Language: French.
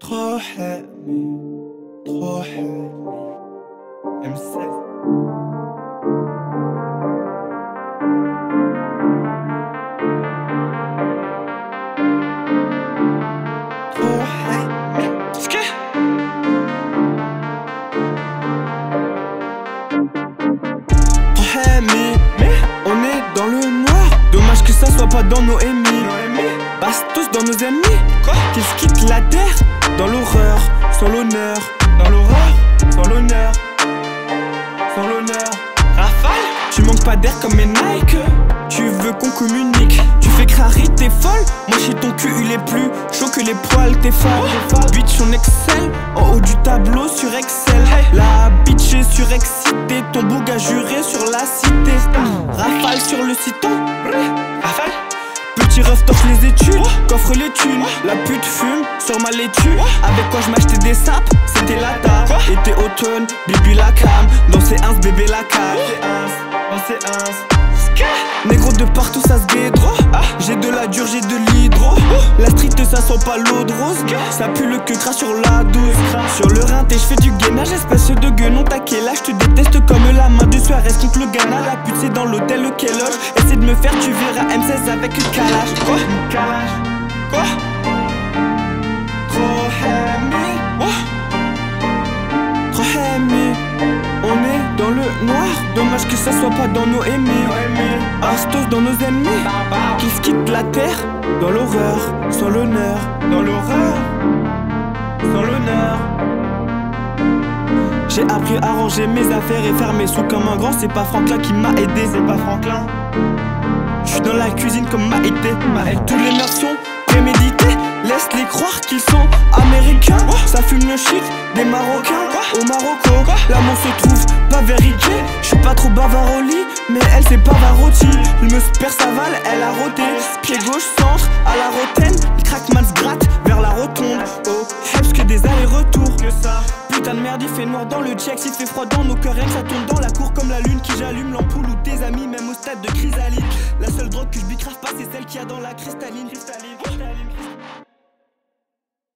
Trop heavy, trop heavy. M16. Trop heavy. Ske. Trop heavy. Mais on est dans le noir. Dommage que ça soit pas dans nos ennemis. Bastos dans nos ennemis. Quoi? Qu'ils quittent la terre dans l'horreur, sans l'honneur. Dans l'horreur, sans l'honneur. Sans l'honneur. Rafale Tu manques pas d'air comme mes Nike. Tu veux qu'on communique? Tu fais crari, t'es folle. Moi chez ton cul, il est plus chaud que les poils, t'es folle. Bitch, on excelle. En haut du tableau sur Excel. La bitch est surexcitée. Ton bouc a juré sur la cité. Rafale sur le citon. Ref torche les études, coffre les thunes La pute fume sur ma laitue. Avec quoi je m'achetais des sapes, c'était la table Été automne, bibi la cam Dans ses ins, bébé la cam Dans ses ins Négro de partout ça se guédro. J'ai de la dure, j'ai de l'hydro. La street ça sent pas l'eau de rose. Ça pue le que crache sur la douce. Sur le rein je fais du gainage Espèce de guenon t'as quel âge Je te Est-ce contre le gana La pute c'est dans l'hôtel quel loge. Essaie de me faire tu verras M16 avec une calage. Quoi? Calage Quoi? Trop heavy. Trop On est dans le noir. Dommage que ça soit pas dans nos ennemis. Astos dans nos ennemis. Qui se quittent la terre? Dans l'horreur, sans l'honneur. Dans l'horreur, J'ai appris à ranger mes affaires et faire mes sous comme un grand. C'est pas Franklin qui m'a aidé, c'est pas Franklin. J'suis dans la cuisine comme Maïté. Toutes les nations préméditées Laisse-les croire qu'ils sont américains. Ça fume le shit des marocains Au Marocco, l'amour se trouve pas vérifié Je suis pas trop bavard au lit Mais elle c'est pas varotti Il me perd sa balle, elle a roté Pied gauche, centre, à la rotaine. Le crackman se gratte vers la rotonde. Oh, que des allers-retours? Que ça Putain de merde, il fait noir dans le check, il fait froid dans nos cœurs, ça tombe dans la cour comme la lune qui j'allume l'ampoule ou tes amis, même au stade de chrysalide. La seule drogue que je bicrave pas, c'est celle qu'il y a dans la cristalline.